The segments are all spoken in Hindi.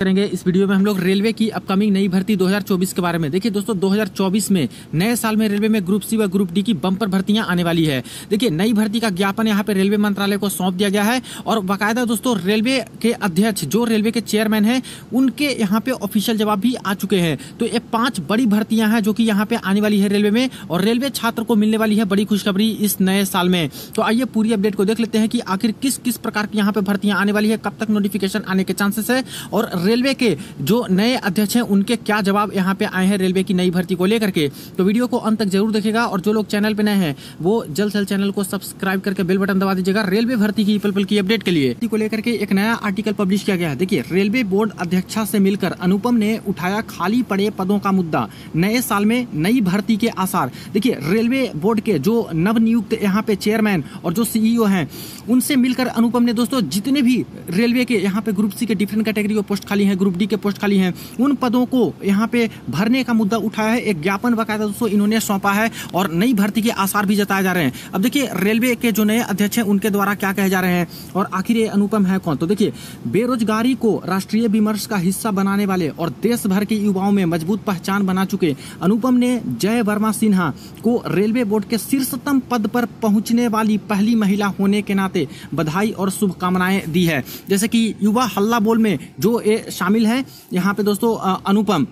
करेंगे इस वीडियो में हम लोग रेलवे की अपकमिंग नई भर्ती 2024 के बारे में। देखिए दोस्तों 2024 में नए साल में रेलवे में ग्रुप सी व ग्रुप डी की बम्पर भर्तियाँ आने वाली है। देखिए, नई भर्ती का ज्ञापन यहाँ पे रेलवे मंत्रालय को सौंप दिया गया है और बाकायदा दोस्तों, रेलवे के अध्यक्ष, जो रेलवे के चेयरमैन है, उनके यहाँ पे ऑफिशियल जवाब भी आ चुके हैं। तो ये पाँच बड़ी भर्तियाँ हैं जो की यहाँ पे आने वाली है रेलवे में और रेलवे छात्र को मिलने वाली है बड़ी खुशखबरी इस नए साल में। तो आइए पूरी अपडेट को देख लेते हैं कि आखिर किस किस प्रकार की यहाँ पे भर्तियाँ आने वाली है, कब तक नोटिफिकेशन आने के चांसेस है और रेलवे के जो नए अध्यक्ष हैं, उनके क्या जवाब यहाँ पे आए हैं रेलवे की नई भर्ती को लेकर के? तो वीडियो को अंत तक ज़रूर देखेगा और जो लोग चैनल पे नए हैं, वो जल्द से चैनल को सब्सक्राइब करके बेल बटन दबा दीजिएगा रेलवे भर्ती की पल पल की अपडेट के लिए। को लेकर के एक नया आर्टिकल पब्लिश किया गया है। देखिए, रेलवे बोर्ड अध्यक्षा से मिलकर अनुपम ने उठाया खाली पड़े पदों का मुद्दा। नए साल में नई भर्ती के आसार। देखिए, रेलवे बोर्ड के जो नवनियुक्त यहाँ पे चेयरमैन और जो सीईओ हैं, उनसे मिलकर अनुपम ने, दोस्तों, जितने भी रेलवे के यहाँ पे ग्रुप सी के डिफरेंट कैटेगरी पोस्ट खाली हैं ग्रुप डी के पोस्ट खाली हैं। उन पदों को यहाँ पे भरने का मुद्दा उठाया है, एक ज्ञापन बकायदा दोस्तों इन्होंने सौंपा है और नई भर्ती के आसार भी जताए जा रहे हैं। अब देखिए, रेलवे के जो नए अध्यक्ष हैं, उनके द्वारा क्या कहे जा रहे हैं और आखिर ये अनुपम है कौन? तो देखिए, बेरोजगारी को राष्ट्रीय विमर्श का हिस्सा बनाने वाले और देश भर के युवाओं में मज़बूत पहचान बना चुके अनुपम ने जय वर्मा सिन्हा को रेलवे बोर्ड के शीर्षतम पद पर पहुँचने वाली पहली महिला होने के नाते बधाई और शुभकामनाएँ दी है। जैसे कि युवा हल्ला बोल में जो ये शामिल है। यहाँ पे दोस्तों अनुपम।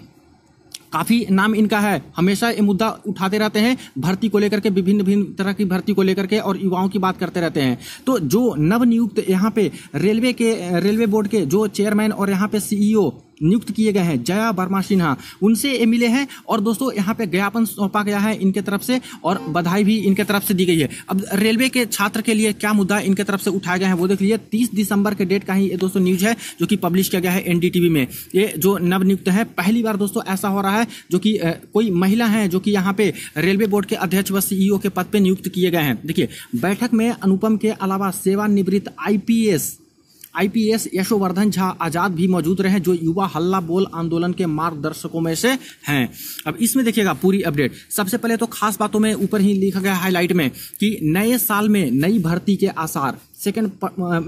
काफ़ी नाम इनका है। हमेशा ये मुद्दा उठाते रहते हैं, भर्ती को लेकर के विभिन्न विभिन्न तरह की भर्ती को लेकर के और युवाओं की बात करते रहते हैं। तो जो नवनियुक्त यहाँ पे रेलवे के, रेलवे बोर्ड के जो चेयरमैन और यहाँ पे सीईओ नियुक्त किए गए हैं। जया वर्मा सिन्हा, उनसे ये मिले हैं और दोस्तों, यहाँ पे ज्ञापन सौंपा गया है इनके तरफ़ से और बधाई भी इनके तरफ़ से दी गई है। अब रेलवे के छात्र के लिए क्या मुद्दा इनके तरफ़ से उठाया गया है, वो देख लीजिए। तीस दिसंबर के डेट का ही ये दोस्तों न्यूज़ है, जो कि पब्लिश किया गया है एनडीटीवी में। ये जो नवनियुक्त है, पहली बार दोस्तों ऐसा हो रहा है, जो कि कोई महिला है, जो कि यहाँ पे रेलवे बोर्ड के अध्यक्ष व सीईओ के पद पर नियुक्त किए गए हैं। देखिए, बैठक में अनुपम के अलावा सेवानिवृत्त आईपीएस आईपीएस यशोवर्धन झा आज़ाद भी मौजूद रहे जो युवा हल्ला बोल आंदोलन के मार्गदर्शकों में से हैं। अब इसमें देखिएगा पूरी अपडेट। सबसे पहले तो खास बातों में ऊपर ही लिखा गया हाईलाइट में कि नए साल में नई भर्ती के आसार। सेकेंड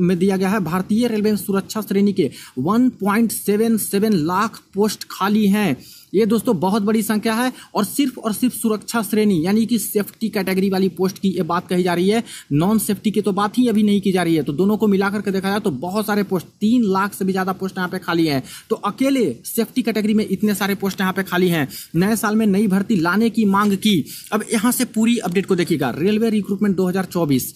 में दिया गया है, भारतीय रेलवे सुरक्षा श्रेणी के 1.77 लाख पोस्ट खाली हैं। ये दोस्तों बहुत बड़ी संख्या है और सिर्फ़ और सिर्फ़ सुरक्षा श्रेणी, यानी कि सेफ्टी कैटेगरी वाली पोस्ट की ये बात कही जा रही है। नॉन सेफ्टी की तो बात ही अभी नहीं की जा रही है। तो दोनों को मिलाकर के देखा जाए तो बहुत सारे पोस्ट तीन लाख से भी ज़्यादा पोस्ट यहाँ पे खाली हैं। तो अकेले सेफ्टी कैटेगरी में इतने सारे पोस्ट यहाँ पे खाली हैं। नए साल में नई भर्ती लाने की मांग की। अब यहाँ से पूरी अपडेट को देखिएगा। रेलवे रिक्रूटमेंट दो हज़ार चौबीस।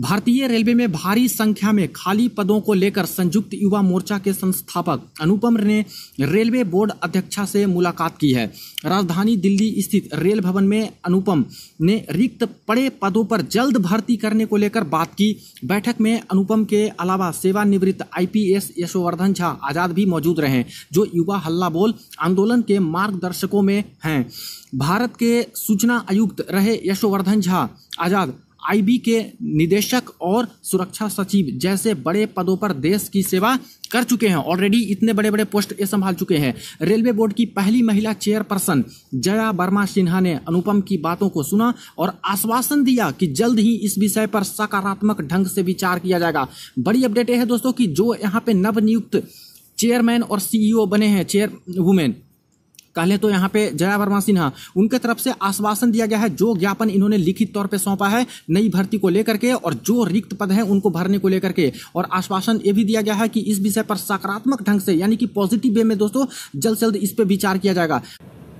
भारतीय रेलवे में भारी संख्या में खाली पदों को लेकर संयुक्त युवा मोर्चा के संस्थापक अनुपम ने रेलवे बोर्ड अध्यक्षा से मुलाकात की है। राजधानी दिल्ली स्थित रेल भवन में अनुपम ने रिक्त पड़े पदों पर जल्द भर्ती करने को लेकर बात की। बैठक में अनुपम के अलावा सेवानिवृत्त आईपीएस यशोवर्धन झा आज़ाद भी मौजूद रहे, जो युवा हल्ला बोल आंदोलन के मार्गदर्शकों में हैं। भारत के सूचना आयुक्त रहे यशोवर्धन झा आज़ाद आईबी के निदेशक और सुरक्षा सचिव जैसे बड़े पदों पर देश की सेवा कर चुके हैं। ऑलरेडी इतने बड़े बड़े पोस्ट ये संभाल चुके हैं। रेलवे बोर्ड की पहली महिला चेयरपर्सन जया वर्मा सिन्हा ने अनुपम की बातों को सुना और आश्वासन दिया कि जल्द ही इस विषय पर सकारात्मक ढंग से विचार किया जाएगा। बड़ी अपडेट यह है दोस्तों की जो यहाँ पे नवनियुक्त चेयरमैन और सीईओ बने हैं चेयर वुमेन पहले तो यहाँ पे जया वर्मा सिन्हा, उनके तरफ़ से आश्वासन दिया गया है, जो ज्ञापन इन्होंने लिखित तौर पर सौंपा है, नई भर्ती को लेकर के और जो रिक्त पद है उनको भरने को लेकर के। और आश्वासन ये भी दिया गया है कि इस विषय पर सकारात्मक ढंग से, यानी कि पॉजिटिव वे में दोस्तों, जल्द से जल्द इस पर विचार किया जाएगा।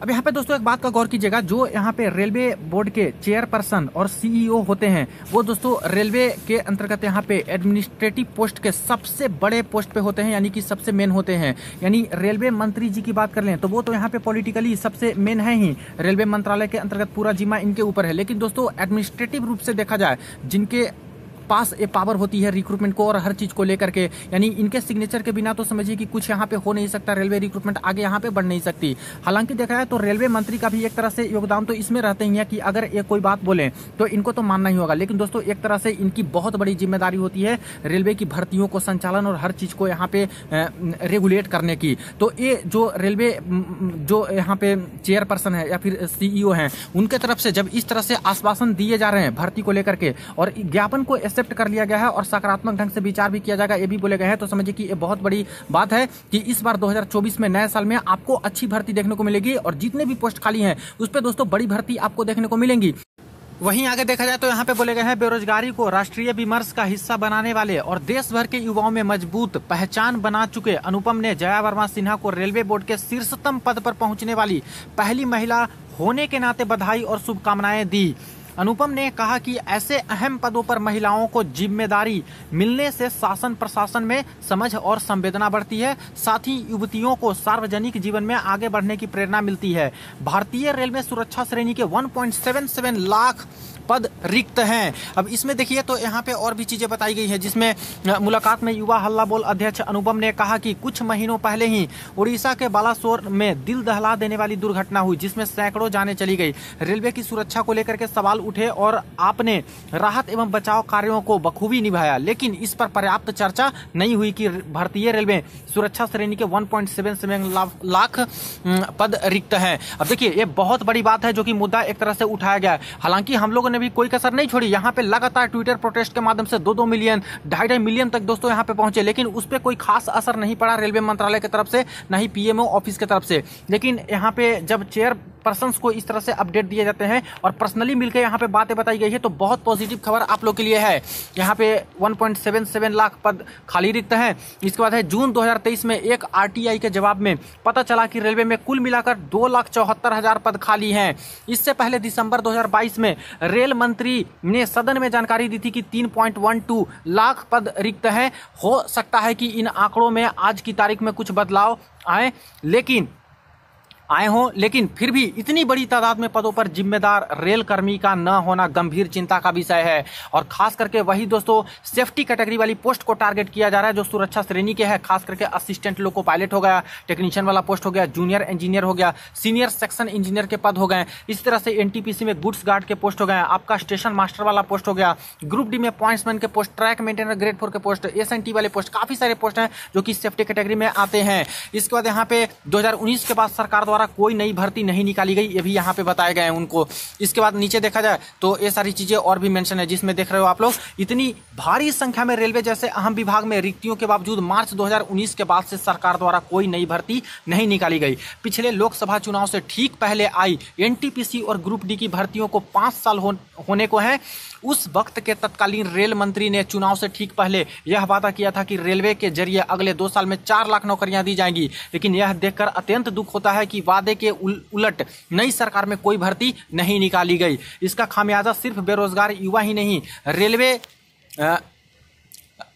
अब यहाँ पे दोस्तों एक बात का गौर कीजिएगा, जो यहाँ पे रेलवे बोर्ड के चेयरपर्सन और सीईओ होते हैं, वो दोस्तों रेलवे के अंतर्गत यहाँ पे एडमिनिस्ट्रेटिव पोस्ट के सबसे बड़े पोस्ट पे होते हैं, यानी कि सबसे मेन होते हैं। यानी रेलवे मंत्री जी की बात कर लें तो वो तो यहाँ पे पॉलिटिकली सबसे मेन है ही। रेलवे मंत्रालय के अंतर्गत पूरा जिम्मा इनके ऊपर है। लेकिन दोस्तों एडमिनिस्ट्रेटिव रूप से देखा जाए, जिनके पास ये पावर होती है रिक्रूटमेंट को और हर चीज़ को लेकर के। यानी इनके सिग्नेचर के बिना तो समझिए कि कुछ यहाँ पे हो नहीं सकता रेलवे रिक्रूटमेंट आगे यहाँ पे बढ़ नहीं सकती। हालाँकि देखा जाए तो रेलवे मंत्री का भी एक तरह से योगदान तो इसमें रहते ही है कि अगर ये कोई बात बोले तो इनको तो मानना ही होगा। लेकिन दोस्तों, एक तरह से इनकी बहुत बड़ी ज़िम्मेदारी होती है रेलवे की भर्तियों को संचालन और हर चीज़ को यहाँ पे रेगुलेट करने की। तो ये जो रेलवे जो यहाँ पे चेयरपर्सन है या फिर सीईओ हैं, उनके तरफ़ से जब इस तरह से आश्वासन दिए जा रहे हैं भर्ती को लेकर के, और ज्ञापन को ऐसे एक्सेप्ट कर लिया गया है और सकारात्मक ढंग से विचार भी किया जाएगा, ये भी बोले गए हैं। तो समझिए कि ये बहुत बड़ी बात है कि इस बार 2024 में नए साल में आपको अच्छी भर्ती देखने को मिलेगी और जितने भी पोस्ट खाली हैं, उस पर दोस्तों बड़ी भर्ती आपको देखने को मिलेंगी। वहीं आगे देखा जाए तो यहाँ पे बोले गए हैं, बेरोजगारी को राष्ट्रीय विमर्श का हिस्सा बनाने वाले और देश भर के युवाओं में मज़बूत पहचान बना चुके अनुपम ने जया वर्मा सिन्हा को रेलवे बोर्ड के शीर्षतम पद पर पहुँचने वाली पहली महिला होने के नाते बधाई और शुभकामनाएँ दी। अनुपम ने कहा कि ऐसे अहम पदों पर महिलाओं को ज़िम्मेदारी मिलने से शासन प्रशासन में समझ और संवेदना बढ़ती है। साथ ही युवतियों को सार्वजनिक जीवन में आगे बढ़ने की प्रेरणा मिलती है। भारतीय रेल में सुरक्षा श्रेणी के 1.77 लाख पद रिक्त हैं। अब इसमें देखिए तो यहाँ पे और भी चीज़ें बताई गई है, जिसमें मुलाकात में युवा हल्ला बोल अध्यक्ष अनुपम ने कहा कि कुछ महीनों पहले ही उड़ीसा के बालासोर में दिल दहला देने वाली दुर्घटना हुई, जिसमें सैकड़ों जाने चली गई। रेलवे की सुरक्षा को लेकर के सवाल उठे और आपने राहत एवं बचाव कार्यों को बखूबी निभाया, लेकिन इस पर पर्याप्त चर्चा नहीं हुई कि भारतीय रेलवे सुरक्षा श्रेणी के वन लाख पद रिक्त हैं। अब देखिए, ये बहुत बड़ी बात है जो कि मुद्दा एक तरह से उठाया गया है। हालाँकि हम लोगों ने भी कोई कसर नहीं छोड़ी। यहाँ पे लगातार ट्विटर प्रोटेस्ट के माध्यम से दो दो मिलियन ढाई ढाई मिलियन तक दोस्तों यहाँ पे पहुँचे, लेकिन उस पर कोई खास असर नहीं पड़ा रेलवे मंत्रालय की तरफ़ से, न ही पीएमओ ऑफ़िस की तरफ़ से। लेकिन यहाँ पे जब चेयर पर्सन को इस तरह से अपडेट दिए जाते हैं और पर्सनली मिलकर यहाँ पे बातें बताई गई है तो बहुत पॉजिटिव खबर आप लोग के लिए है। यहाँ पे 1.77 लाख पद खाली रिक्त हैं। इसके बाद है, जून 2023 में एक आरटीआई के जवाब में पता चला कि रेलवे में कुल मिलाकर दो लाख चौहत्तर हज़ार पद खाली हैं। इससे पहले दिसंबर 2022 में रेल मंत्री ने सदन में जानकारी दी थी कि 3.12 लाख पद रिक्त हैं। हो सकता है कि इन आंकड़ों में आज की तारीख में कुछ बदलाव आए, लेकिन आए हों, लेकिन फिर भी इतनी बड़ी तादाद में पदों पर जिम्मेदार रेल कर्मी का न होना गंभीर चिंता का विषय है। और खास करके वही दोस्तों सेफ्टी कैटेगरी वाली पोस्ट को टारगेट किया जा रहा है, जो सुरक्षा श्रेणी के है। खास करके असिस्टेंट लोको पायलट हो गया टेक्नीशियन वाला पोस्ट हो गया जूनियर इंजीनियर हो गया सीनियर सेक्शन इंजीनियर के पद हो गए। इस तरह से एनटीपीसी में गुड्स गार्ड के पोस्ट हो गए, आपका स्टेशन मास्टर वाला पोस्ट हो गया ग्रुप डी में पॉइंट्समैन के post track maintainer grade four के पोस्ट एसएनटी वाले पोस्ट काफ़ी सारे पोस्ट हैं, जो कि सेफ्टी कैटेगरी में आते हैं। इसके बाद यहाँ पे दो हज़ार उन्नीस के बाद सरकार द्वारा कोई नई भर्ती नहीं निकाली गई, ये भी यहाँ पे बताए गए हैं उनको। इसके बाद नीचे देखा जाए तो ये सारी चीज़ें और भी मेंशन है, जिसमें देख रहे हो आप लोग, इतनी भारी संख्या में रेलवे जैसे अहम विभाग में रिक्तियों के बावजूद मार्च 2019 के बाद से सरकार द्वारा कोई नई भर्ती नहीं निकाली गई। पिछले लोकसभा चुनाव से ठीक पहले आई एनटीपीसी और ग्रुप डी की भर्तियों को पाँच साल होने को है। उस वक्त के तत्कालीन रेल मंत्री ने चुनाव से ठीक पहले यह वादा किया था कि रेलवे के ज़रिए अगले दो साल में चार लाख नौकरियाँ दी जाएँगी। लेकिन यह देखकर अत्यंत दुख होता है कि वादे के उलट नई सरकार में कोई भर्ती नहीं निकाली गई। इसका खामियाजा सिर्फ़ बेरोजगार युवा ही नहीं, रेलवे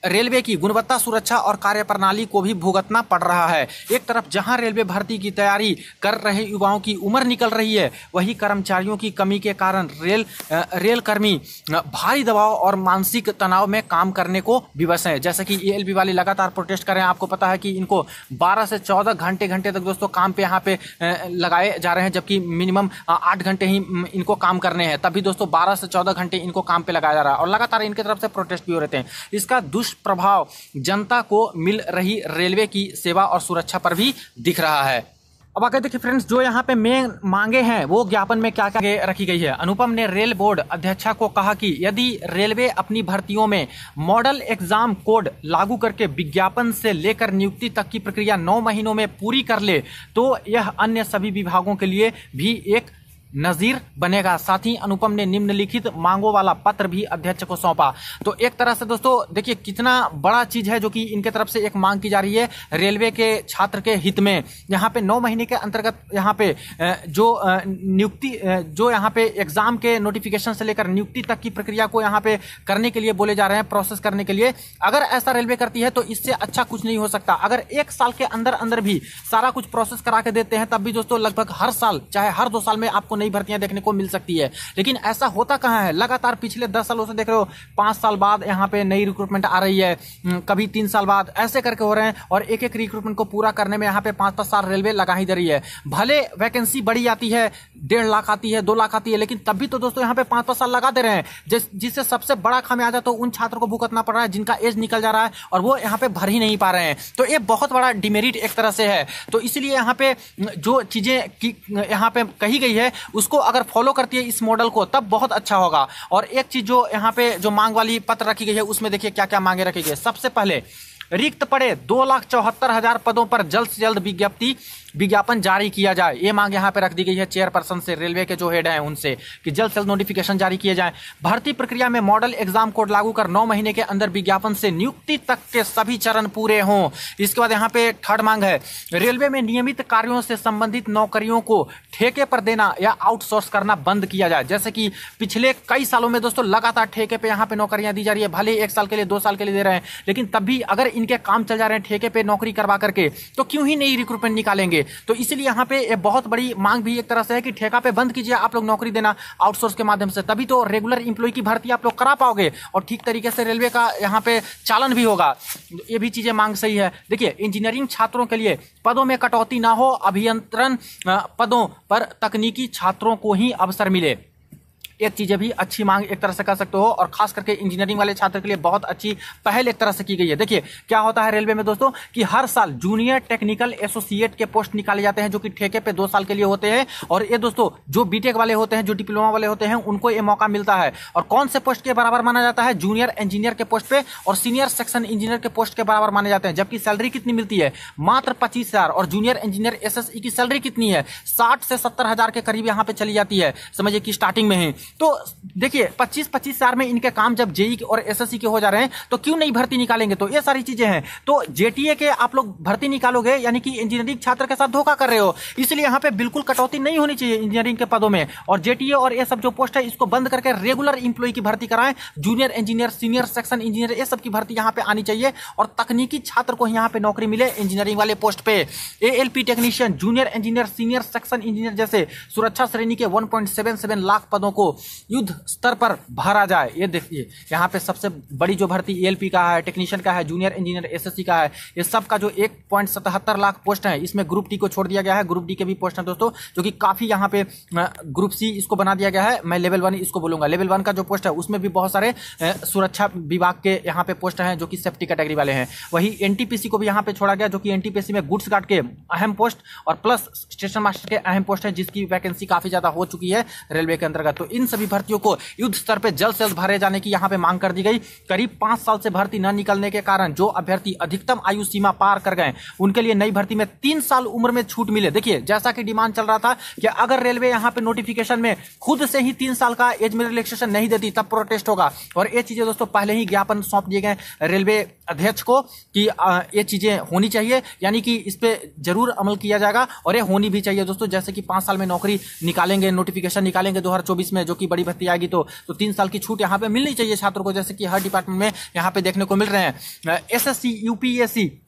रेलवे की गुणवत्ता सुरक्षा और कार्यप्रणाली को भी भुगतना पड़ रहा है। एक तरफ़ जहाँ रेलवे भर्ती की तैयारी कर रहे युवाओं की उम्र निकल रही है, वही कर्मचारियों की कमी के कारण रेल रेल कर्मी भारी दबाव और मानसिक तनाव में काम करने को विवश है। जैसे कि ए वाले लगातार प्रोटेस्ट कर रहे हैं, आपको पता है कि इनको बारह से चौदह घंटे घंटे तक दोस्तों काम पे यहाँ पे लगाए जा रहे हैं, जबकि मिनिमम आठ घंटे ही इनको काम करने हैं। तभी दोस्तों बारह से चौदह घंटे इनको काम पे लगाया जा रहा है और लगातार इनके तरफ़ से प्रोटेस्ट भी हो रहे हैं इसका दुष् दुष्प्रभाव जनता को मिल रही रेलवे की सेवा और सुरक्षा पर भी दिख रहा है। अब आगे देखिए फ्रेंड्स, जो यहाँ पे मेन मांगे हैं, वो ज्ञापन में क्या क्या रखी गई है? अनुपम ने रेल बोर्ड अध्यक्षा को कहा कि यदि रेलवे अपनी भर्तियों में मॉडल एग्ज़ाम कोड लागू करके विज्ञापन से लेकर नियुक्ति तक की प्रक्रिया नौ महीनों में पूरी कर ले तो यह अन्य सभी विभागों के लिए भी एक नजीर बनेगा। साथ ही अनुपम ने निम्नलिखित मांगों वाला पत्र भी अध्यक्ष को सौंपा। तो एक तरह से दोस्तों, देखिए कितना बड़ा चीज़ है जो कि इनके तरफ़ से एक मांग की जा रही है रेलवे के छात्र के हित में। यहाँ पे नौ महीने के अंतर्गत यहाँ पे जो नियुक्ति जो यहाँ पे एग्ज़ाम के नोटिफिकेशन से लेकर नियुक्ति तक की प्रक्रिया को यहाँ पे करने के लिए बोले जा रहे हैं, प्रोसेस करने के लिए। अगर ऐसा रेलवे करती है तो इससे अच्छा कुछ नहीं हो सकता। अगर एक साल के अंदर अंदर भी सारा कुछ प्रोसेस करा के देते हैं, तब भी दोस्तों लगभग हर साल, चाहे हर दो साल में आपको नई भर्तियाँ देखने को मिल सकती है। लेकिन ऐसा होता कहाँ है? लगातार पिछले दस सालों से देख रहे हो पाँच साल बाद यहाँ पे नई रिक्रूटमेंट आ रही है। हम्म, कभी तीन साल बाद ऐसे करके हो रहे हैं और एक एक रिक्रूटमेंट को पूरा करने में यहाँ पे पाँच पाँच साल रेलवे लगा ही दे रही है। भले वैकेंसी बड़ी आती है डेढ़ लाख आती है दो लाख आती है लेकिन तब भी तो दोस्तों यहाँ पे पाँच पाँच साल लगा दे रहे हैं। जिससे सबसे बड़ा खामियाजा तो उन छात्रों को भुगतना पड़ रहा है जिनका एज निकल जा रहा है और वो यहाँ पे भर ही नहीं पा रहे हैं। तो ये बहुत बड़ा डिमेरिट एक तरह से है। तो इसलिए यहाँ पे जो चीज़ें यहाँ पे कही गई है उसको अगर फॉलो करती है इस मॉडल को, तब बहुत अच्छा होगा। और एक चीज़ जो यहाँ पे जो मांग वाली पत्र रखी गई है, उसमें देखिए क्या क्या मांगे रखी गई है। सबसे पहले, रिक्त पड़े दो लाख चौहत्तर हज़ार पदों पर जल्द से जल्द विज्ञप्ति। विज्ञापन जारी किया जाए। ये मांग यहाँ पे रख दी गई है चेयरपर्सन से, रेलवे के जो हेड हैं उनसे, कि जल्द से जल्द नोटिफिकेशन जारी किए जाए। भर्ती प्रक्रिया में मॉडल एग्ज़ाम कोड लागू कर नौ महीने के अंदर विज्ञापन से नियुक्ति तक के सभी चरण पूरे हों। इसके बाद यहाँ पे थर्ड मांग है, रेलवे में नियमित कार्यों से संबंधित नौकरियों को ठेके पर देना या आउटसोर्स करना बंद किया जाए। जैसे कि पिछले कई सालों में दोस्तों, लगातार ठेके पे यहाँ पे नौकरियाँ दी जा रही है। भले एक साल के लिए, दो साल के लिए दे रहे हैं, लेकिन तब भी अगर इनके काम चल जा रहे हैं ठेके पे नौकरी करवा करके तो क्यों ही नहीं रिक्रूटमेंट निकालेंगे? तो इसलिए यहाँ पे बहुत बड़ी मांग भी एक तरह से है कि ठेका पे बंद कीजिए, आप लोग नौकरी देना आउटसोर्स के माध्यम से। तभी तो रेगुलर इंप्लॉय की भर्ती आप लोग करा पाओगे और ठीक तरीके से रेलवे का यहाँ पे चालन भी होगा। ये भी चीज़ें मांग सही है। देखिए इंजीनियरिंग छात्रों के लिए पदों में कटौती ना हो, अभियंत्रण पदों पर तकनीकी छात्रों को ही अवसर मिले। एक चीज़ें भी अच्छी मांग एक तरह से कर सकते हो और खास करके इंजीनियरिंग वाले छात्र के लिए बहुत अच्छी पहल एक तरह से की गई है। देखिए, क्या होता है रेलवे में दोस्तों कि हर साल जूनियर टेक्निकल एसोसिएट के पोस्ट निकाले जाते हैं जो कि ठेके पे दो साल के लिए होते हैं और ये दोस्तों जो बीटेक वाले होते हैं, जो डिप्लोमा वाले होते हैं, उनको ये मौका मिलता है। और कौन से पोस्ट के बराबर माना जाता है? जूनियर इंजीनियर के पोस्ट पे और सीनियर सेक्शन इंजीनियर के पोस्ट के बराबर माने जाते हैं, जबकि सैलरी कितनी मिलती है? मात्र पच्चीस और जूनियर इंजीनियर एस की सैलरी कितनी है? साठ से सत्तर हज़ार के करीब यहाँ पे चली जाती है। समझिए कि स्टार्टिंग में ही। तो देखिए 25 25 साल में इनके काम जब जेई और एसएससी के हो जा रहे हैं तो क्यों नहीं भर्ती निकालेंगे? तो ये सारी चीज़ें हैं। तो जेटीए के आप लोग भर्ती निकालोगे, यानी कि इंजीनियरिंग छात्र के साथ धोखा कर रहे हो। इसलिए यहाँ पे बिल्कुल कटौती नहीं होनी चाहिए इंजीनियरिंग के पदों में। और जेटीए और ये सब जो पोस्ट है, इसको बंद करके रेगुलर इंप्लॉय की भर्ती कराएँ। Junior engineer senior section engineer ये सब की भर्ती यहाँ पे आनी चाहिए। और तकनीकी छात्र को यहाँ पे नौकरी मिले इंजीनियरिंग वाले पोस्ट पे। ALP technician junior engineer senior section engineer जैसे सुरक्षा श्रेणी के 1.77 लाख पदों को युद्ध स्तर पर भरा जाए। ये देखिए, यहाँ पे सबसे बड़ी जो भर्ती एएलपी का है टेक्नीशियन का है जूनियर इंजीनियर एसएससी का है, ये सब का जो एक लाख पोस्ट है, इसमें ग्रुप डी को छोड़ दिया गया है। ग्रुप डी के भी पोस्ट है दोस्तों, जो कि काफ़ी यहाँ पे ग्रुप सी इसको बना दिया गया है। मैं लेवल वन इसको बोलूँगा। लेवल वन का जो पोस्ट है, उसमें भी बहुत सारे सुरक्षा विभाग के यहाँ पे पोस्ट हैं, जो कि सेफ्टी कैटेगरी वाले हैं। वही एनटीपीसी को भी यहाँ पे छोड़ा गया, जो कि एनटीपीसी में गुड्स गार्ड के अहम पोस्ट और प्लस स्टेशन मास्टर के अहम पोस्ट है, जिसकी वैकेंसी काफ़ी ज़्यादा हो चुकी है रेलवे के अंतर्गत। तो इन सभी भर्तियों को युद्ध स्तर पर जल्द से जल्द भरे जाने की यहाँ पे मांग कर दी गई। करीब पाँच साल से भर्ती न निकलने के कारण जो अभ्यर्थी अधिकतम आयु सीमा पार कर गए, उनके लिए नई भर्ती में तीन साल उम्र में छूट मिले। देखिए, जैसा कि डिमांड चल रहा था कि अगर रेलवे यहाँ पे नोटिफिकेशन में खुद से ही तीन साल का एज में रिलैक्सेशन नहीं देती, तब प्रोटेस्ट होगा। और ये चीज़ें दोस्तों पहले ही ज्ञापन सौंप दिए गए रेलवे अध्यक्ष को कि ये चीज़ें होनी चाहिए, यानी कि इस पर ज़रूर अमल किया जाएगा और ये होनी भी चाहिए दोस्तों। जैसे कि पाँच साल में नौकरी निकालेंगे नोटिफिकेशन निकालेंगे दो हज़ार चौबीस में, जो कि बड़ी भर्ती आएगी तो, तो तीन साल की छूट यहाँ पे मिलनी चाहिए छात्रों को जैसे कि हर डिपार्टमेंट में यहाँ पे देखने को मिल रहे हैं। एस एस सी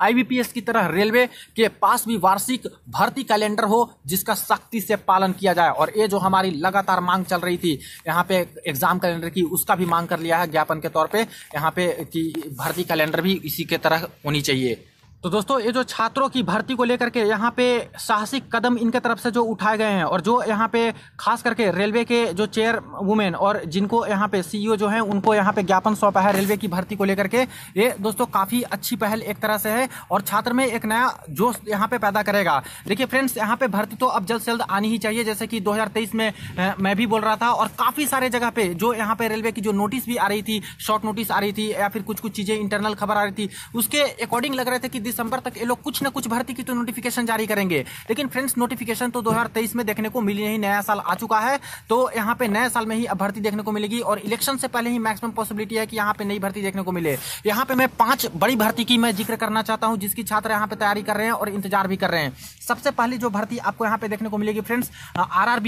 आईबीपीएस की तरह रेलवे के पास भी वार्षिक भर्ती कैलेंडर हो जिसका सख्ती से पालन किया जाए। और ये जो हमारी लगातार मांग चल रही थी यहाँ पे एग्ज़ाम कैलेंडर की उसका भी मांग कर लिया है ज्ञापन के तौर पे। यहाँ पे कि भर्ती कैलेंडर भी इसी के तरह होनी चाहिए। तो दोस्तों, ये जो छात्रों की भर्ती को लेकर के यहाँ पे साहसिक कदम इनके तरफ़ से जो उठाए गए हैं और जो यहाँ पे खास करके रेलवे के जो चेयर वुमेन और जिनको यहाँ पे सीईओ जो हैं, उनको यहाँ पे ज्ञापन सौंपा है रेलवे की भर्ती को लेकर के, ये दोस्तों काफ़ी अच्छी पहल एक तरह से है और छात्र में एक नया जोश यहाँ पे पैदा करेगा। देखिए फ्रेंड्स, यहाँ पे भर्ती तो अब जल्द से जल्द आनी ही चाहिए, जैसे कि दो हज़ार तेईस में मैं भी बोल रहा था और काफ़ी सारे जगह पे जो यहाँ पे रेलवे की जो नोटिस भी आ रही थी, शॉर्ट नोटिस आ रही थी या फिर कुछ कुछ चीज़ें, इंटरनल खबर आ रही थी, उसके अकॉर्डिंग लग रहे थे कि दिसंबर तक ये लोग कुछ ना कुछ भर्ती की तो नोटिफिकेशन जारी करेंगे। लेकिन फ्रेंड्स नोटिफिकेशन तो 2023 में देखने को मिली नहीं, नया साल आ चुका है। तो यहाँ पे नए साल में ही अब भर्ती देखने को मिलेगी और इलेक्शन से पहले ही मैक्सिमम पॉसिबिलिटी है कि यहाँ पे नई भर्ती देखने को मिले। यहाँ पे मैं पाँच बड़ी भर्ती की मैं ज़िक्र करना चाहता हूँ, जिसकी छात्र यहाँ पे तैयारी कर रहे हैं और इंतज़ार भी कर रहे हैं। सबसे पहली जो भर्ती आपको यहाँ पे देखने को मिलेगी फ्रेंड्स आर आर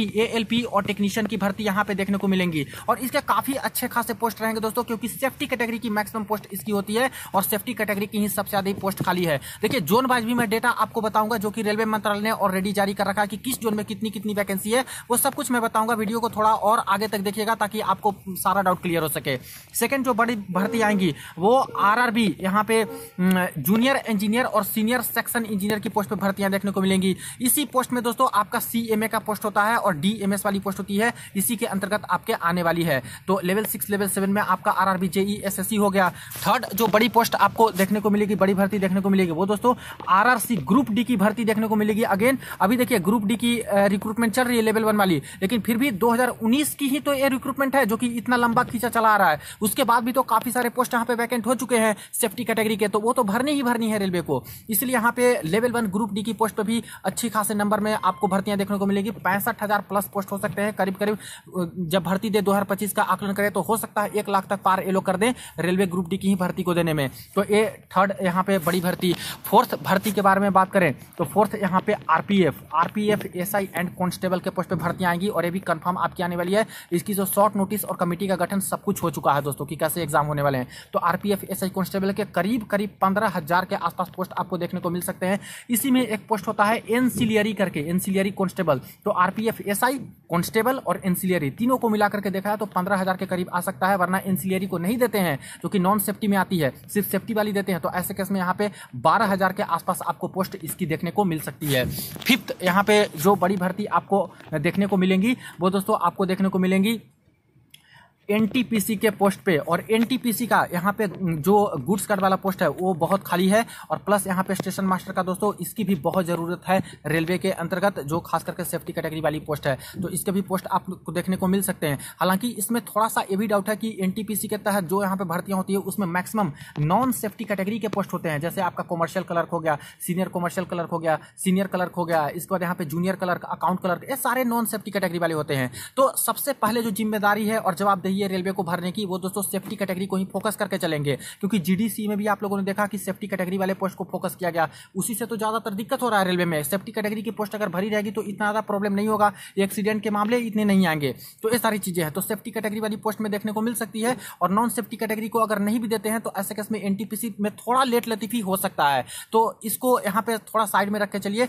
और टेक्नीशियन की भर्ती यहाँ पे देखने को मिलेंगी। और इसके काफ़ी अच्छे खासे पोस्ट रहेंगे दोस्तों, क्योंकि सेफ्टी कैटेगरी की मैक्सिमम पोस्ट इसकी होती है और सेफ्टी कैटेगरी की ही सबसे ज़्यादा पोस्ट खाली है। देखिए, जोन वाइज भी मैं डेटा आपको बताऊँगा, जो कि रेलवे मंत्रालय ने ऑलरेडी जारी कर रखा है कि किस जोन में कितनी कितनी वैकेंसी है, वो सब कुछ मैं बताऊँगा। वीडियो को थोड़ा और आगे तक देखिएगा, ताकि आपको सारा डाउट क्लियर हो सके। सेकंड जो बड़ी भर्ती आएँगी, वो आरआरबी यहाँ पे जूनियर इंजीनियर और सीनियर सेक्शन इंजीनियर की पोस्ट पे भर्तियाँ देखने को मिलेंगी। इसी पोस्ट में दोस्तों, आपका सी एम ए का पोस्ट होता है और डी एम एस वाली पोस्ट होती है। इसी के अंतर्गत आपके आने वाली है। तो लेवल सिक्स लेवल सेवन में आपका R R B JE S S C हो गया। थर्ड जो बड़ी पोस्ट आपको देखने को मिलेगी, बड़ी भर्ती देखने को मिलेगी मिलेगी। वो दोस्तों, आरआरसी ग्रुप डी की भर्ती देखने को मिलेगी अगेन। अभी देखिए, ग्रुप डी की रिक्रूटमेंट चल रही है लेवल वन वाली, लेकिन फिर भी 2019 की ही तो ये रिक्रूटमेंट है जो कि इतना लंबा खींचा चला आ रहा है। उसके बाद भी तो काफ़ी सारे पोस्ट यहाँ पे वैकेंट हो चुके हैं सेफ्टी कैटेगरी के तो वो तो भरनी ही भरनी है रेलवे को। इसलिए यहाँ पे लेवल वन ग्रुप डी की पोस्ट पर भी अच्छी खासे नंबर में आपको भर्तियाँ देखने को मिलेगी। पैंसठ प्लस पोस्ट हो सकते हैं करीब करीब जब भर्ती दे दो का आकलन करें तो हो सकता है एक लाख तक पार लोग कर दें रेलवे ग्रुप डी की ही भर्ती को देने में। तो ये थर्ड यहाँ पे बड़ी भर्ती फोर्थ भर्ती के बारे में बात करें तो फोर्थ यहाँ पे RPF RPF, SI and constable के पोस्ट पे भर्तियाँ आएँगी और ये भी कंफर्म आपकी आने वाली है। इसकी जो शॉर्ट नोटिस और कमेटी का गठन सब कुछ हो चुका है दोस्तों कि कैसे एग्ज़ाम होने वाले हैं। तो आरपीएफ, एसआई कांस्टेबल के करीब करीब पंद्रह हज़ार के आसपास पोस्ट आपको देखने को मिल सकते हैं। इसी में एक पोस्ट होता है एनसिलियरी करके, एनसिलियरी कांस्टेबल। तो आरपीएफ, एसआई, कांस्टेबल और एनसिलियरी तीनों को मिलाकर के देखा है तो पंद्रह हज़ार के करीब आ सकता है, वरना एनसिलियरी को नहीं देते हैं, जो कि नॉन सेफ्टी में आती है, सिर्फ़ सेफ्टी वाली देते हैं। तो ऐसे केस में यहाँ पे बारह हज़ार के आसपास आपको पोस्ट इसकी देखने को मिल सकती है। फिफ्थ, यहाँ पे जो बड़ी भर्ती आपको देखने को मिलेंगी, वो दोस्तों आपको देखने को मिलेंगी। एनटीपीसी के पोस्ट पे, और एनटीपीसी का यहाँ पे जो गुड्स कार्ड वाला पोस्ट है, वो बहुत खाली है, और प्लस यहाँ पे स्टेशन मास्टर का दोस्तों, इसकी भी बहुत ज़रूरत है रेलवे के अंतर्गत, जो खास करके सेफ्टी कैटेगरी वाली पोस्ट है। तो इसके भी पोस्ट आपको देखने को मिल सकते हैं। हालाँकि इसमें थोड़ा सा ये भी डाउट है कि NTPC के तहत जो यहाँ पे भर्तियाँ होती है, उसमें मैक्सिमम नॉन सेफ्टी कैटेगरी के पोस्ट होते हैं। जैसे आपका कॉमर्शियल क्लर्क हो गया सीनियर कॉमर्शियल क्लर्क हो गया सीनियर क्लर्क हो गया, इसके बाद यहाँ पे जूनियर क्लर्क अकाउंट क्लर्क ये सारे नॉन सेफ्टी कैटेगरी वाले होते हैं। तो सबसे पहले जो ज़िम्मेदारी है, और जवाबदेही है रेलवे को भरने की, वो दोस्तों सेफ्टी कैटेगरी को ही फोकस करके चलेंगे। क्योंकि जीडीसी में भी आप लोगों ने देखा कि सेफ्टी कैटेगरी वाले पोस्ट को फोकस किया गया। उसी से तो ज़्यादातर दिक्कत हो रहा है रेलवे में। सेफ्टी कैटेगरी की पोस्ट अगर भरी रहेगी तो इतना ज़्यादा प्रॉब्लम नहीं होगा। एक्सीडेंट के मामले इतने नहीं आएँगे। तो ये सारी चीज़ें हैं। तो सेफ्टी कैटेगरी वाली पोस्ट में देखने को मिल सकती है और नॉन सेफ्टी कैटेगरी को अगर नहीं भी देते हैं तो ऐसे केस में एनटीपीसी में थोड़ा लेट लतीफी हो सकता है। तो इसको यहाँ पे थोड़ा साइड में रख के चलिए।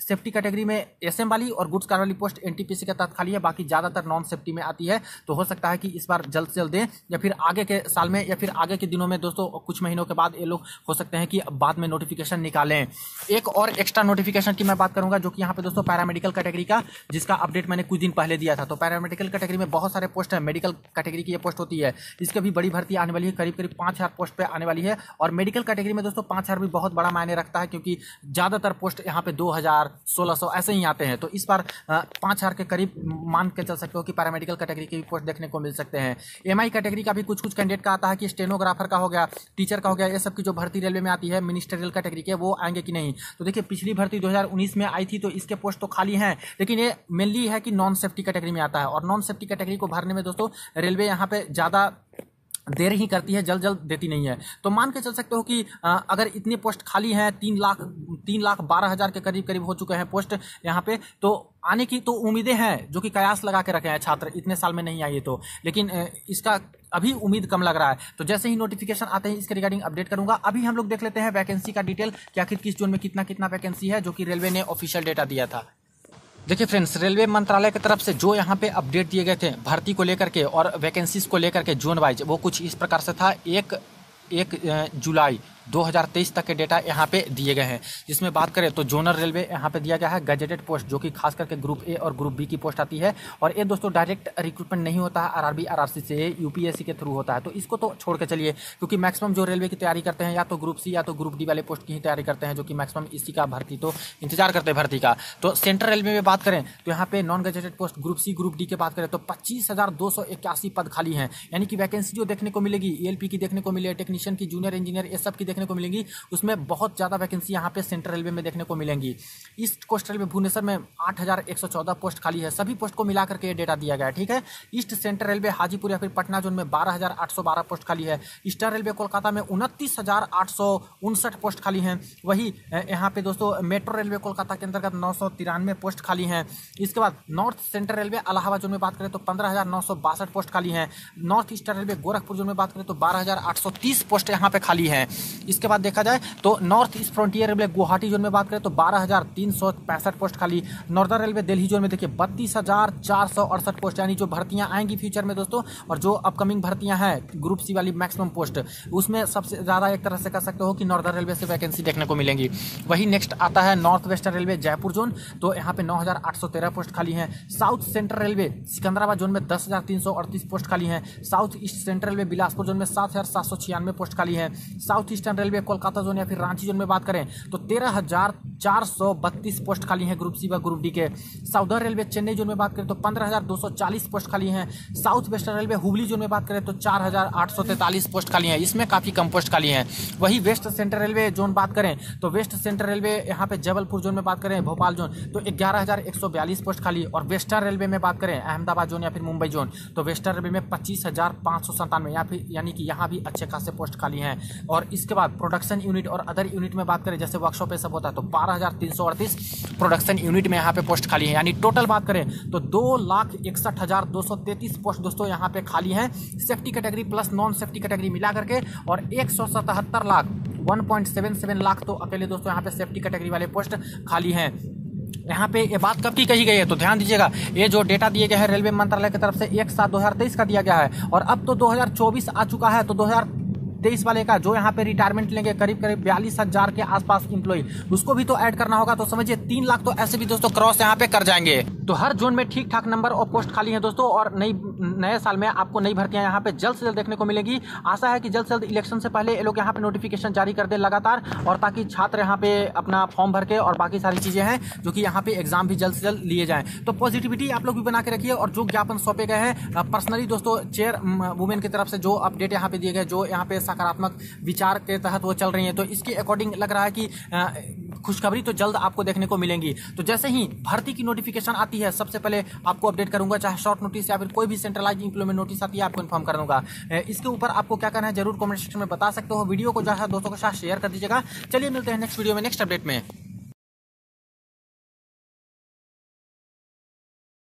सेफ्टी कैटेगरी में एसएम वाली और गुड्स कार वाली पोस्ट एनटीपीसी के तहत खाली है। बाकी ज़्यादातर नॉन सेफ्टी में आती है। तो हो सकता है कि इस बार जल्द से जल्द दें, या फिर आगे के साल में, या फिर आगे के दिनों में, दोस्तों, कुछ महीनों के बाद ये लोग हो सकते हैं कि बाद में नोटिफिकेशन निकालें। एक और एक्स्ट्रा नोटिफिकेशन की मैं बात करूँगा, जो कि यहाँ पे दोस्तों पैरामेडिकल कैटेगरी का, जिसका अपडेट मैंने कुछ दिन पहले दिया था। तो पैरामेडिकल कैटेगरी में बहुत सारे पोस्ट है मेडिकल कैटेगरी की ये पोस्ट होती है। इसकी भी बड़ी भर्ती आने वाली है, करीब करीब पाँच हज़ार पोस्ट पर आने वाली है। और मेडिकल कैटेगरी में दोस्तों पाँच हज़ार भी बहुत बड़ा मायने रखता है, क्योंकि ज़्यादातर पोस्ट यहाँ पे दो हज़ार, सोलह सौ ऐसे ही आते हैं। तो इस बार पाँच हज़ार के करीब मान के चल सकते हो कि पैरामेडिकल कैटेगरी की पोस्ट देखने को मिल सकते हैं। एम कैटेगरी का भी कुछ कुछ कैंडिडेट का आता है कि स्टेनोग्राफर का हो गया टीचर का हो गया, ये सब की जो भर्ती रेलवे में आती है मिनिस्टरियल कैटेगरी के, वो आएँगे कि नहीं? तो देखिए, पिछली भर्ती 2019 में आई थी तो इसके पोस्ट तो खाली हैं, लेकिन ये मेनली है कि नॉन सेफ्टी कैटेगरी में आता है। और नॉन सेफ्टी कैटेगरी को भरने में दोस्तों रेलवे यहाँ पे ज़्यादा देर ही करती है जल्द जल्द देती नहीं है। तो मान के चल सकते हो कि अगर इतने पोस्ट खाली हैं, तीन लाख तीन लाख बारह हज़ार के करीब करीब हो चुके हैं पोस्ट यहाँ पे तो आने की तो उम्मीदें हैं, जो कि कयास लगा के रखे हैं छात्र, इतने साल में नहीं आई तो। लेकिन इसका अभी उम्मीद कम लग रहा है। तो जैसे ही नोटिफिकेशन आते हैं, इसके रिगार्डिंग अपडेट करूँगा। अभी हम लोग देख लेते हैं वैकेंसी का डिटेल कि आखिर किस जोन में कितना कितना वैकेंसी है, जो कि रेलवे ने ऑफिशियल डेटा दिया था। देखिए फ्रेंड्स रेलवे मंत्रालय की तरफ़ से जो यहाँ पे अपडेट दिए गए थे, भर्ती को लेकर के और वैकेंसीज को लेकर के जोन वाइज वो कुछ इस प्रकार से था। एक एक जुलाई 2023 तक के डेटा यहाँ पे दिए गए हैं। जिसमें बात करें तो जोनल रेलवे यहाँ पे दिया गया है गजेटेड पोस्ट, जो कि खास करके ग्रुप ए और ग्रुप बी की पोस्ट आती है। और ये दोस्तों डायरेक्ट रिक्रूटमेंट नहीं होता है आरआरबी, आरआरसी से यूपीएससी के थ्रू होता है। तो इसको तो छोड़ के चलिए, क्योंकि मैक्सिमम जो रेलवे की तैयारी करते हैं, या तो ग्रुप सी, या तो ग्रुप डी वाले पोस्ट की ही तैयारी करते हैं, जो कि मैक्सिमम इसी का भर्ती तो इंतज़ार करते हैं भर्ती का। तो सेंट्रल रेलवे में बात करें तो यहाँ पे non gazetted post group C, group D की बात करें तो पच्चीस पद खाली है। यानी कि वैकेंसी जो देखने को मिलेगी एलपी की देखने को मिले टेक्नीशियन की जूनियर इंजीनियर ये सब की देखने को मिलेंगी। उसमें बहुत ज़्यादा वैकेंसी यहाँ पे सेंट्रल रेलवे में देखने को मिलेंगी। ईस्ट कोस्ट रेलवे भुवनेश्वर में आठ हज़ार एक सौ चौदह पोस्ट खाली है। सभी पोस्ट को मिलाकर के ये डेटा दिया गया ठीक है? ईस्ट सेंट्रल रेलवे हाजीपुर या फिर पटना जोन में बारह पोस्ट खाली है। ईस्टर्न रेलवे कोलकाता में उनतीस पोस्ट खाली है। वही यहाँ पे दोस्तों मेट्रो रेलवे कोलकाता के अंतर्गत नौ सौ तिरानवे पोस्ट खाली है। इसके बाद North Central Railway Allahabad zone में बात करें तो पंद्रह पोस्ट खाली है। North Eastern Railway Gorakhpur zone में बात करें तो बारह पोस्ट यहाँ पे खाली है। इसके बाद देखा जाए तो North East Frontier Railway Guwahati zone में बात करें तो बारह पोस्ट खाली। नॉर्दर्न रेलवे दिल्ली जोन में देखिए बत्तीस पोस्ट, यानी जो भर्तियाँ आएँगी फ्यूचर में दोस्तों, और जो अपकमिंग भर्तियाँ हैं, ग्रुप सी वाली मैक्सिमम पोस्ट उसमें सबसे ज़्यादा एक तरह से कह सकते हो कि नॉर्दर्न रेलवे से वैकेंसी देखने को मिलेंगी। वही नेक्स्ट आता है North Western Railway Jaipur zone तो यहाँ पे नौ हज़ार आठ सौ तेरह पोस्ट खाली है। South Central Railway Secunderabad zone में दस पोस्ट खाली है। South East Central Railway Bilaspur zone में सात हज़ार सात सौ छियानवे पोस्ट खाली है। South Eastern Eastern Railway Kolkata zone या फिर रांची जोन में बात करें तो तेरह हज़ार चार सौ बत्तीस पोस्ट खाली हैं ग्रुप सी व ग्रुप डी के। साउदर्न रेलवे चेन्नई जोन में बात करें तो पंद्रह हज़ार दो सौ चालीस पोस्ट खाली हैं। South Western Railway Hubli zone में बात करें तो चार हज़ार आठ सौ तैतालीस पोस्ट खाली हैं। इसमें काफ़ी कम पोस्ट खाली हैं। वही वेस्ट सेंट्रल रेलवे जोन बात करें तो वेस्ट सेंट्रल रेलवे यहाँ पे जबलपुर जोन में बात करें, भोपाल जोन तो ग्यारह हज़ार एक सौ बयालीस पोस्ट खाली। और वेस्टर्न रेलवे में बात करें, अहमदाबाद जोन या फिर मुंबई जोन तो वेस्टर्न रेलवे में पच्चीस हज़ार पाँच सौ संतानवे या यानी कि यहाँ भी अच्छे खासे पोस्ट खाली हैं। और इसके बाद प्रोडक्शन यूनिट और अदर यूनिट में बात करें, जैसे वर्कशॉप पे सब होता है तो बारह प्रोडक्शन यूनिट में यहाँ पे पोस्ट खाली है। यानी टोटल बात करें तो दो लाख इकसठ हज़ार दो सौ तैतीस पोस्ट दोस्तों यहाँ पे खाली हैं। Safety category plus non safety category मिला करके, और एक सौ सतहत्तर लाख 1.77 लाख तो अकेले दोस्तों यहाँ पे सेफ्टी कैटेगरी वाले पोस्ट खाली हैं। यहाँ पे ये बात कब की कही गई है तो ध्यान दीजिएगा, ये जो डेटा दिए गए हैं रेलवे मंत्रालय की तरफ़ से, एक सात दो का दिया गया है, और अब तो 2024 आ चुका है तो 2000 तेईस वाले का, जो यहाँ पे रिटायरमेंट लेंगे, करीब करीब बयालीस हज़ार के आसपास इंप्लॉय उसको भी तो ऐड करना होगा। तो समझिए, तीन लाख तो ऐसे भी दोस्तों क्रॉस यहाँ पे कर जाएँगे। तो हर जोन में ठीक ठाक नंबर और पोस्ट खाली है दोस्तों, और नई, नए साल में आपको नई भर्तियाँ यहाँ पे जल्द से जल्द देखने को मिलेगी। आशा है कि जल्द से जल्द इलेक्शन से पहले ये लोग यहाँ पे नोटिफिकेशन जारी कर दे लगातार, और ताकि छात्र यहाँ पे अपना फॉर्म भर के और बाकी सारी चीज़ें हैं, जो कि यहाँ पे एग्ज़ाम भी जल्द से जल्द लिए जाए। तो पॉजिटिविटी आप लोग भी बना के रखिए, और जो ज्ञापन सौंपे गए हैं पर्सनली दोस्तों चेयर वुमेन की तरफ़ से जो अपडेट यहाँ पे दिए गए, जो यहाँ पे सकारात्मक विचार के तहत वो चल रही है। तो इसके अकॉर्डिंग लग रहा है कि खुशखबरी तो जल्द आपको देखने को मिलेंगी। तो जैसे ही भर्ती की नोटिफिकेशन आती है, सबसे पहले आपको अपडेट करूँगा, चाहे शॉर्ट नोटिस या फिर कोई भी सेंट्रलाइज इंप्लॉयमेंट नोटिस आती है, आपको इन्फॉर्म कर दूँगा इसके ऊपर आपको क्या करना है, ज़रूर कमेंट सेक्शन में बता सकते हो। वीडियो को जो है दोस्तों के साथ शेयर कर दीजिएगा। चलिए मिलते हैं नेक्स्ट वीडियो में नेक्स्ट अपडेट में।